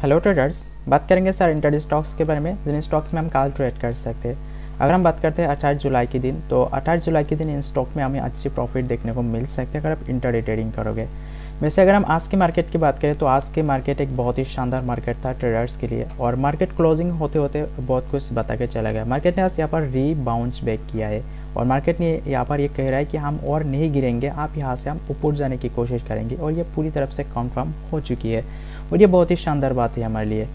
Hello traders बात करेंगे sir inter stocks के बारे में, जिन स्टॉक्स में हम काल ट्रेड कर सकते हैं। अगर हम बात करते हैं अट्ठाईस जुलाई के दिन तो अट्ठाईस जुलाई के दिन इन स्टॉक में हमें अच्छी प्रॉफिट देखने को मिल सकते हैं अगर आप इंटर ट्रेडिंग करोगे। वैसे अगर हम आज की मार्केट की बात करें तो आज के मार्केट एक बहुत ही शानदार मार्केट था ट्रेडर्स के लिए, और मार्केट क्लोजिंग होते होते बहुत कुछ बता के चला गया। मार्केट ने आज यहाँ पर री बाउंस बैक किया है, और मार्केट ने यहाँ पर ये कह रहा है कि हम और नहीं गिरेंगे, आप यहाँ से हम ऊपर जाने की कोशिश करेंगे, और ये पूरी तरफ़ से कन्फर्म हो चुकी है। और ये बहुत ही शानदार बात है हमारे लिए।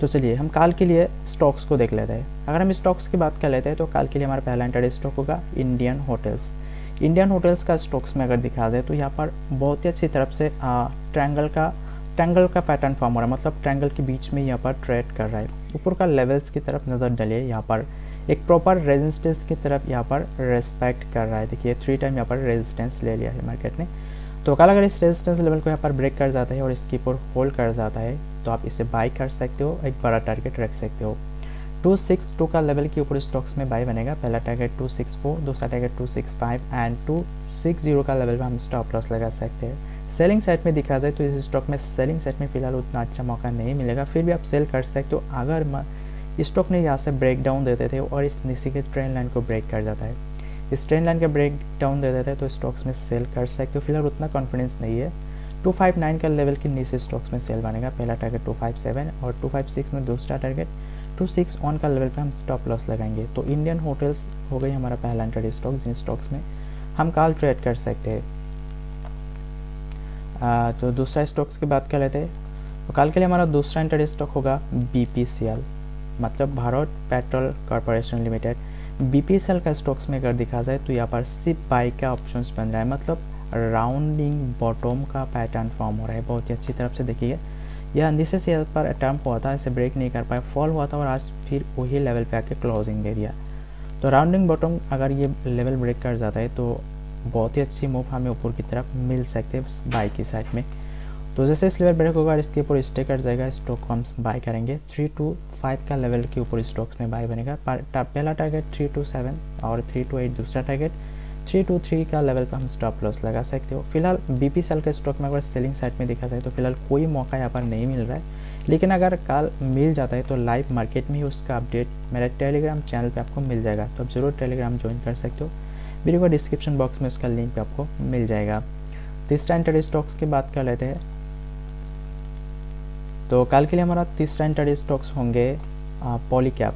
तो चलिए, हम काल के लिए स्टॉक्स को देख लेते हैं। अगर हम स्टॉक्स की बात कर लेते हैं तो काल के लिए हमारा पहला इंटर स्टॉक होगा इंडियन होटल्स इंडियन होटल्स का स्टॉक्स में अगर दिखा दे तो यहाँ पर बहुत ही अच्छी तरफ़ से ट्रैंगल का ट्रैंगल का पैटर्न फॉर्म हो रहा है। मतलब ट्रैंगल के बीच में यहाँ पर ट्रेड कर रहा है। ऊपर का लेवल्स की तरफ़ नज़र डले यहाँ पर एक प्रॉपर रेजिस्टेंस की तरफ़ यहाँ पर रेस्पेक्ट कर रहा है। देखिए थ्री टाइम यहाँ पर रेजिस्टेंस ले लिया है मार्केट ने। तो कल अगर इस रेजिस्टेंस लेवल को यहाँ पर ब्रेक कर जाता है और इसके ऊपर होल्ड कर जाता है तो आप इसे बाई कर सकते हो, एक बड़ा टारगेट रख सकते हो। टू सिक्स टू का लेवल के ऊपर स्टॉक्स में बाई बनेगा। पहला टारगेट टू सिक्स फोर दूसरा target two six five and two six zero का लेवल पर हम स्टॉप लॉस लगा सकते हैं। सेलिंग साइड में दिखा जाए तो इस स्टॉक में सेलिंग साइड में फ़िलहाल उतना अच्छा मौका नहीं मिलेगा। फिर भी आप सेल कर सकते हो, अगर स्टॉक ने यहाँ से ब्रेक डाउन देते थे और इस नीचे के ट्रेंड लाइन को ब्रेक कर जाता है। इस ट्रेंड लाइन का ब्रेक डाउन दे देते हैं तो स्टॉक्स में सेल कर सकते हो। फ़िलहाल उतना कॉन्फिडेंस नहीं है। 259 का लेवल के नीचे स्टॉक्स में सेल बनेगा। पहला टारगेट 257 और 256 में दूसरा टारगेट 261 का लेवल पे हम स्टॉप लॉस लगाएँगे। तो इंडियन होटल्स हो गई हमारा पहला इंटर स्टॉक जिन स्टॉक्स में हम काल ट्रेड कर सकते हैं। तो दूसरा स्टॉक्स की बात कर लेते हैं। तो कल के लिए हमारा दूसरा इंटर स्टॉक होगा BPCL मतलब Bharat petrol corporation limited. BPSL का स्टॉक्स में अगर देखा जाए तो यहाँ पर सिर्फ़ बाई का ऑप्शन बन रहा है। मतलब राउंडिंग बॉटम का पैटर्न फॉर्म हो रहा है। बहुत ही अच्छी तरफ़ से देखिए। यह नीचे से यहाँ पर अटैम्प हुआ था, इसे ब्रेक नहीं कर पाया। फॉल हुआ था और आज फिर वही लेवल पे आके क्लोजिंग दे दिया। तो राउंडिंग बॉटम अगर ये लेवल ब्रेक कर जाता है तो बहुत ही अच्छी मूव हमें ऊपर की तरफ़ मिल सकते हैं बाई की साइड में। तो जैसे इस लेवल ब्रेक होगा इसके ऊपर स्टे कर जाएगा स्टॉक हम बाय करेंगे। थ्री टू फाइव का लेवल के ऊपर स्टॉक्स में बाय बनेगा। पहला टारगेट थ्री टू सेवन और थ्री टू एट दूसरा टारगेट थ्री टू थ्री का लेवल पर हम स्टॉप लॉस लगा सकते हो। फ़िलहाल बी पी सेल के स्टॉक में अगर सेलिंग साइड में देखा जाए तो फ़िलहाल कोई मौका यहाँ पर नहीं मिल रहा है। लेकिन अगर कल मिल जाता है तो लाइव मार्केट में ही उसका अपडेट मेरे टेलीग्राम चैनल पे आपको मिल जाएगा। तो आप ज़रूर टेलीग्राम ज्वाइन कर सकते हो। वीडियो का डिस्क्रिप्शन बॉक्स में उसका लिंक आपको मिल जाएगा। तीसरा इंटर स्टॉक्स की बात कर लेते हैं। तो कल के लिए हमारा तीसरा इंटर स्टॉक्स होंगे पॉलीकैप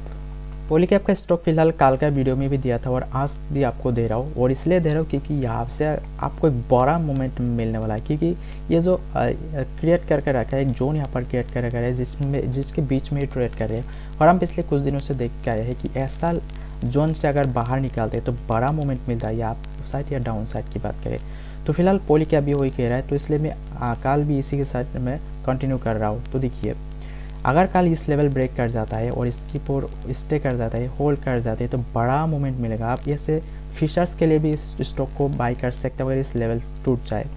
पॉलीकैप का स्टॉक फ़िलहाल कल का वीडियो में भी दिया था और आज भी आपको दे रहा हूँ और इसलिए दे रहा हूँ क्योंकि यहाँ से आपको एक बड़ा मोमेंट मिलने वाला है क्योंकि ये जो क्रिएट करके रखा है, एक जोन यहाँ पर क्रिएट कर रखा है जिसमें, जिसके बीच में ट्रेड कर रहे हैं। और हम पिछले कुछ दिनों से देख के आए हैं कि ऐसा जोन से अगर बाहर निकालते हैं तो बड़ा मोमेंट मिलता है, या आप साइड या डाउन साइड की बात करें। तो फ़िलहाल पोली कैप भी वही कह रहा है तो इसलिए मैं काल भी इसी के साथ मैं कंटिन्यू कर रहा हूँ। तो देखिए, अगर कल इस लेवल ब्रेक कर जाता है और इसकी पोर स्टे कर जाता है होल्ड कर जाते हैं तो बड़ा मोमेंट मिलेगा। आप ऐसे फिशर्स के लिए भी इस स्टॉक को बाई कर सकते हो अगर इस लेवल टूट जाए।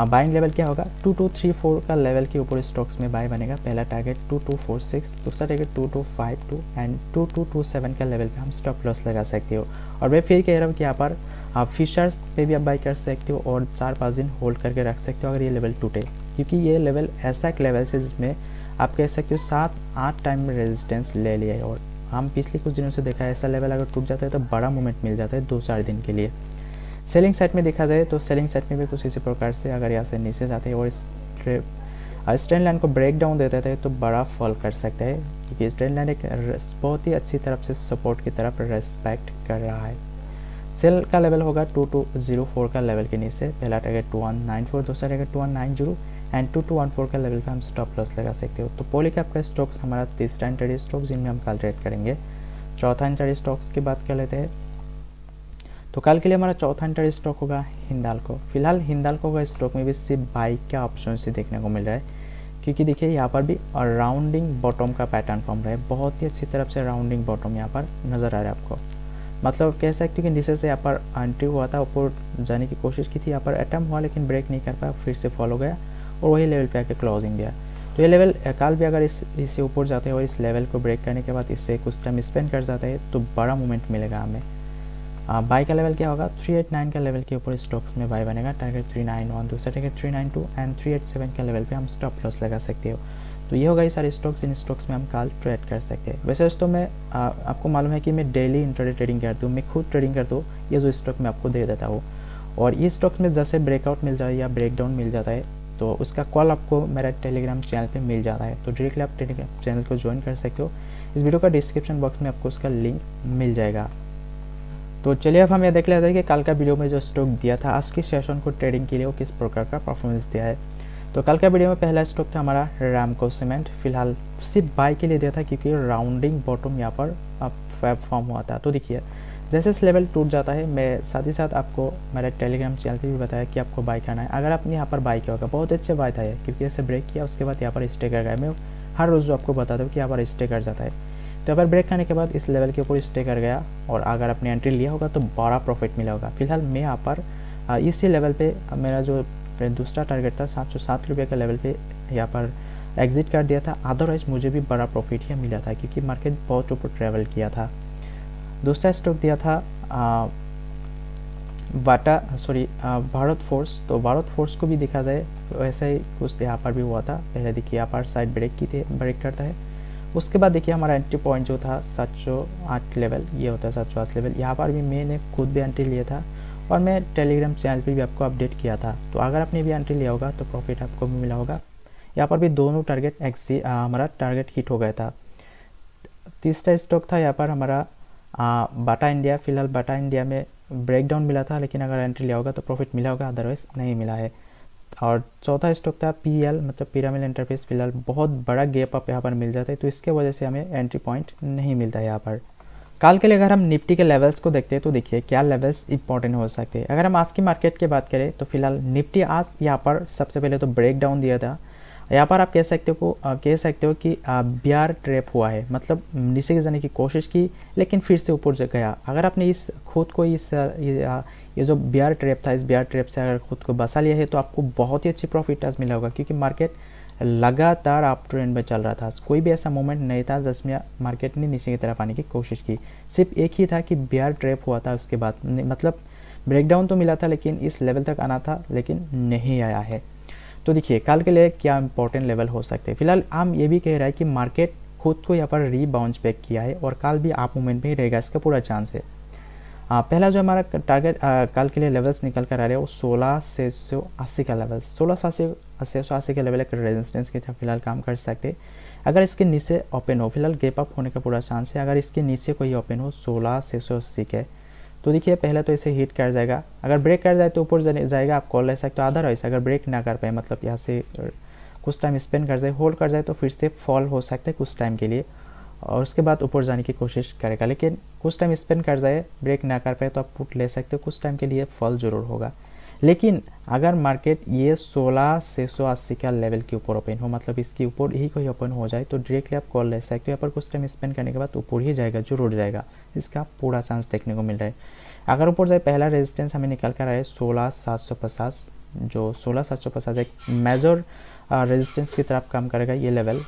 बाइंग लेवल क्या होगा? टू टू थ्री फोर का लेवल के ऊपर स्टॉक्स में बाय बनेगा। पहला target two two four six दूसरा target two two five two and two two two seven का लेवल पे हम स्टॉप लॉस लगा सकते हो। और मैं फिर कह रहा हूँ कि यहाँ पर आप फिशर्स पे भी आप बाई कर सकते हो और चार, पाँच दिन होल्ड करके रख सकते हो अगर ये लेवल टूटे। क्योंकि ये लेवल ऐसा एक लेवल है जिसमें आप कह सकते हो सात, आठ टाइम में रेजिस्टेंस ले लिया है और हम पिछले कुछ दिनों से देखा है, ऐसा लेवल अगर टूट जाता है तो बड़ा मूवमेंट मिल जाता है दो चार दिन के लिए। सेलिंग साइड में देखा जाए तो सेलिंग साइड में भी कुछ इसी प्रकार से अगर यहाँ से नीचे जाते हैं और इस स्ट्रेंड लाइन को ब्रेक डाउन दे देते हैं तो बड़ा फॉल कर सकता है, क्योंकि स्ट्रेंड लाइन एक बहुत ही अच्छी तरफ़ से सपोर्ट की तरफ़ रेस्पेक्ट कर रहा है। सेल का लेवल होगा टू टू ज़ीरो फोर का लेवल के नीचे, पहला target two one nine four दूसरा target two one nine zero and two two one four का लेवल पे हम स्टॉप लॉस लगा सकते हो। तो पोलिकैप का स्टॉक्स हमारा तीसरा इंटरडे स्टॉक्स जिनमें हम कल ट्रेड करेंगे। चौथा इंटरडे स्टॉक्स की बात कर लेते हैं। तो कल के लिए हमारा चौथा इंटर स्टॉक होगा हिंदालको। फ़िलहाल हिंदालको का स्टॉक में भी सिर्फ़ बाइक के ऑप्शन से देखने को मिल रहा है। क्योंकि देखिए, यहाँ पर भी राउंडिंग बॉटम का पैटर्न फॉर्म रहा है। बहुत ही अच्छी तरफ़ से राउंडिंग बॉटम यहाँ पर नज़र आ रहा है आपको। मतलब कह सकते कि नीचे से यहाँ पर एंट्री हुआ था, ऊपर जाने की कोशिश की थी, यहाँ पर अटैम्प हुआ, लेकिन ब्रेक नहीं कर पाया, फिर से फॉलो गया। और वही लेवल पे आके क्लोजिंग दिया तो ये लेवल काल भी अगर इस इससे ऊपर जाते हैं और इस लेवल को ब्रेक करने के बाद इससे कुछ टाइम स्पेंड कर जाता है तो बड़ा मूवमेंट मिलेगा हमें। बाई का लेवल क्या होगा? थ्री एट नाइन का लेवल के ऊपर स्टॉक्स में बाई बनेगा। टारगेट थ्री नाइन वन दूसरा target three nine two and three eight seven का लेवल पे हम स्टॉप लॉस लगा सकते हो। तो ये होगा ये सारे स्टॉक्स इन स्टॉक्स में हम कल ट्रेड कर सकते हैं। वैसे दोस्तों मैं आ, आपको मालूम है कि मैं डेली इंटरडे ट्रेडिंग करती हूँ। मैं खुद ट्रेडिंग करता हूँ। ये जो स्टॉक मैं आपको दे देता हूँ। और ये स्टॉक में जैसे ब्रेकआउट मिल जाए या ब्रेकडाउन मिल जाता है तो उसका कॉल आपको मेरा टेलीग्राम चैनल पे मिल जाता है। तो डायरेक्टली आप टेलीग्राम चैनल को ज्वाइन कर सकते हो। इस वीडियो का डिस्क्रिप्शन बॉक्स में आपको उसका लिंक मिल जाएगा। तो चलिए अब हम ये देख लेते हैं कि कल का वीडियो में जो स्टॉक दिया था, आज के सेशन को ट्रेडिंग के लिए वो किस प्रकार का परफॉर्मेंस दिया है। तो कल का वीडियो में पहला स्टॉक था हमारा रामको सीमेंट फ़िलहाल सिर्फ़ बाई के लिए दिया था क्योंकि राउंडिंग बॉटम यहाँ पर फॉर्म हुआ था। तो देखिए जैसे लेवल टूट जाता है, मैं साथ ही साथ आपको मेरे टेलीग्राम चैनल पे भी बताया कि आपको बाई करना है। अगर आपने यहाँ पर बाई किया होगा, बहुत अच्छे बाई था ये। क्योंकि ऐसे ब्रेक किया, उसके बाद यहाँ पर स्टे कर गया मैं हर रोज़ जो आपको बताता हूँ कि यहाँ पर स्टे कर जाता है। तो अगर ब्रेक करने के बाद इस लेवल के ऊपर स्टे कर गया और अगर आपने एंट्री लिया होगा तो बड़ा प्रॉफिट मिला होगा। फ़िलहाल मैं यहाँ पर इसी लेवल पे मेरा जो दूसरा टारगेट था, सात सौ सात रुपये का लेवल पे यहाँ पर एग्जिट कर दिया था। अदरवाइज़ मुझे भी बड़ा प्रॉफिट ही मिला था, क्योंकि मार्केट बहुत ऊपर ट्रेवल किया था। दूसरा स्टॉक दिया था बाटा सॉरी भारत फोर्स तो भारत फोर्स को भी देखा जाए, वैसे ही कुछ यहाँ पर भी हुआ था। पहले देखिए यहाँ पर साइड ब्रेक की थे ब्रेक करता है। उसके बाद देखिए हमारा एंट्री पॉइंट जो था सात सौ आठ लेवल ये होता है सात सौ आठ लेवल यहाँ पर भी मैंने खुद भी एंट्री लिया था और मैं टेलीग्राम चैनल पे भी आपको अपडेट किया था। तो अगर आपने भी एंट्री लिया होगा तो प्रॉफिट आपको भी मिला होगा। यहाँ पर भी दोनों टारगेट एक्सी हमारा टारगेट हिट हो गया था। तीसरा स्टॉक था यहाँ पर हमारा बाटा इंडिया, फ़िलहाल बाटा इंडिया में ब्रेकडाउन मिला था, लेकिन अगर एंट्री लिया होगा तो प्रॉफिट मिला होगा अदरवाइज़ नहीं मिला है। और चौथा स्टॉक था पी एल मतलब पिरामिल इंटरफेस फ़िलहाल बहुत बड़ा गैप अप यहाँ पर मिल जाता है तो इसके वजह से हमें एंट्री पॉइंट नहीं मिलता है यहाँ पर। कल के लिए अगर हम निफ्टी के लेवल्स को देखते हैं तो देखिए क्या लेवल्स इंपॉर्टेंट हो सकते हैं। अगर हम आज की मार्केट की बात करें तो फ़िलहाल निफ्टी आज यहाँ पर सबसे पहले तो ब्रेक डाउन दिया था यहाँ पर आप कह सकते हो कह सकते हो कि बिहार ट्रैप हुआ है। मतलब नीचे जाने की कोशिश की, लेकिन फिर से ऊपर गया। अगर आपने इस, खुद को इस ये जो बिहार ट्रैप था, इस बिहार ट्रैप से अगर खुद को बसा लिया है तो आपको बहुत ही अच्छी प्रॉफिट आज मिला होगा, क्योंकि मार्केट लगातार आप ट्रेंड में चल रहा था। कोई भी ऐसा मोमेंट नहीं था जिसमें मार्केट ने नीचे की तरफ़ आने की कोशिश की। सिर्फ़ एक ही था कि बिहार ट्रैप हुआ था उसके बाद। मतलब ब्रेकडाउन तो मिला था, लेकिन इस लेवल तक आना था, लेकिन नहीं आया है। तो देखिए कल के लिए क्या इंपॉर्टेंट लेवल हो सकते हैं? फ़िलहाल हम ये भी कह रहे हैं कि मार्केट खुद को यहाँ पर री बाउंस बैक किया है और कल भी आप मूवमेंट में ही रहेगा इसका पूरा चांस है। आ, पहला जो हमारा टारगेट कल के लिए लेवल्स निकल कर आ रहे हैं वो सोलह से सौ अस्सी का लेवल सोलह सौ अस्सी अस्सी सौ अस्सी का लेवल एक रेजिस्टेंस के साथ फ़िलहाल काम कर सकते अगर इसके नीचे ओपन हो फ़िलहाल गेप अप होने का पूरा चांस है अगर इसके नीचे कोई ओपन हो सोलह से सौ अस्सी के। तो देखिए, पहले तो इसे हीट कर जाएगा। अगर ब्रेक कर जाए तो ऊपर जाएगा आप कॉल ले सकते हो अदरवाइज़ अगर ब्रेक ना कर पाए मतलब यहाँ से कुछ टाइम स्पेंड कर जाए होल्ड कर जाए तो फिर से फॉल हो सकता है कुछ टाइम के लिए। और उसके बाद ऊपर जाने की कोशिश करेगा। लेकिन कुछ टाइम स्पेंड कर जाए ब्रेक ना कर पाए तो आप पुट ले सकते हो। कुछ टाइम के लिए फॉल ज़रूर होगा। लेकिन अगर मार्केट ये 16 से सौ अस्सी का लेवल के ऊपर ओपन हो मतलब इसके ऊपर ही कोई ओपन हो जाए तो डायरेक्टली आप कॉल ले सकते हो। यहाँ पर कुछ टाइम स्पेंड करने के बाद ऊपर ही जाएगा ज़रूर जाएगा। इसका पूरा चांस देखने को मिल रहा है। अगर ऊपर जाए, पहला रेजिस्टेंस हमें निकल कर आए सोलह सात सौ पचास, जो सोलह सात सौ पचास एक मेजर रेजिस्टेंस की तरफ़ काम करेगा ये लेवल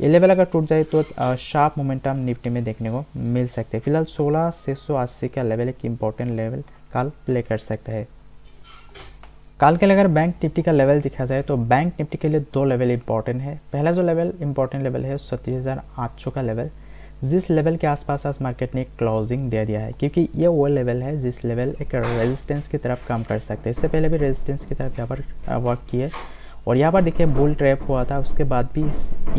ये लेवल अगर टूट जाए तो शार्प मोमेंटम निफ्टी में देखने को मिल सकते हैं। फ़िलहाल सोलह से सौ अस्सी का लेवल एक इंपॉर्टेंट लेवल कल प्ले कर सकते है। कल के लिए अगर बैंक निफ्टी का लेवल देखा जाए तो बैंक निफ्टी के लिए दो लेवल इंपॉर्टेंट है। पहला जो लेवल इंपॉर्टेंट लेवल है सत्तीस हज़ार आठ सौ का लेवल जिस लेवल के आसपास आज मार्केट ने क्लोजिंग दे दिया है, क्योंकि ये वो लेवल है जिस लेवल एक रेजिस्टेंस की तरफ़ काम कर सकते हैं। इससे पहले भी रेजिस्टेंस की तरफ़ यहाँ पर वर्क किए। और यहाँ पर देखिए बुल ट्रैप हुआ था, उसके बाद भी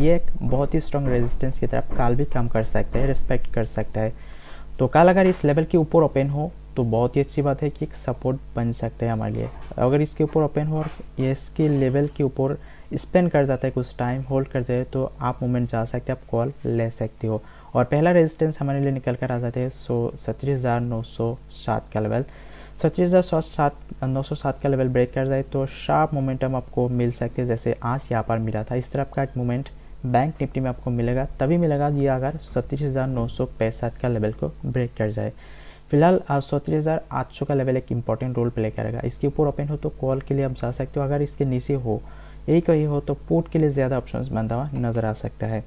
ये एक बहुत ही स्ट्रॉन्ग रेजिस्टेंस की तरफ़ काल भी काम कर सकते हैं रिस्पेक्ट कर सकता है। तो कल अगर इस लेवल के ऊपर ओपन हो तो बहुत ही अच्छी बात है कि एक सपोर्ट बन सकता है हमारे लिए। अगर इसके ऊपर ओपन हो और इसके लेवल के ऊपर स्पेंड कर जाता है, कुछ टाइम होल्ड कर जाए तो आप मोमेंट जा सकते हैं, आप कॉल ले सकते हो। और पहला रेजिस्टेंस हमारे लिए निकल कर आ जाते हैं सो सत्तीस हज़ार नौ सौ सात का लेवल सत्तीस हज़ार सौ सात, नौ सौ सात का लेवल ब्रेक कर जाए तो शार्प मोमेंटम आपको मिल सकते हैं, जैसे आज यहाँ पर मिला था। इस तरफ़ का एक मोमेंट बैंक निफ्टी में आपको मिलेगा। तभी मिलेगा ये अगर सत्तीस हज़ार नौ सौ पैंसठ का लेवल को ब्रेक कर जाए। फ़िलहाल सौतीस हज़ार आठ सौ का लेवल एक इंपॉर्टेंट रोल प्ले करेगा। इसके ऊपर ओपन हो तो कॉल के लिए आप जा सकते हो। अगर इसके नीचे हो एक ही हो तो पोर्ट के लिए ज़्यादा ऑप्शन बनता हुआ नज़र आ सकता है।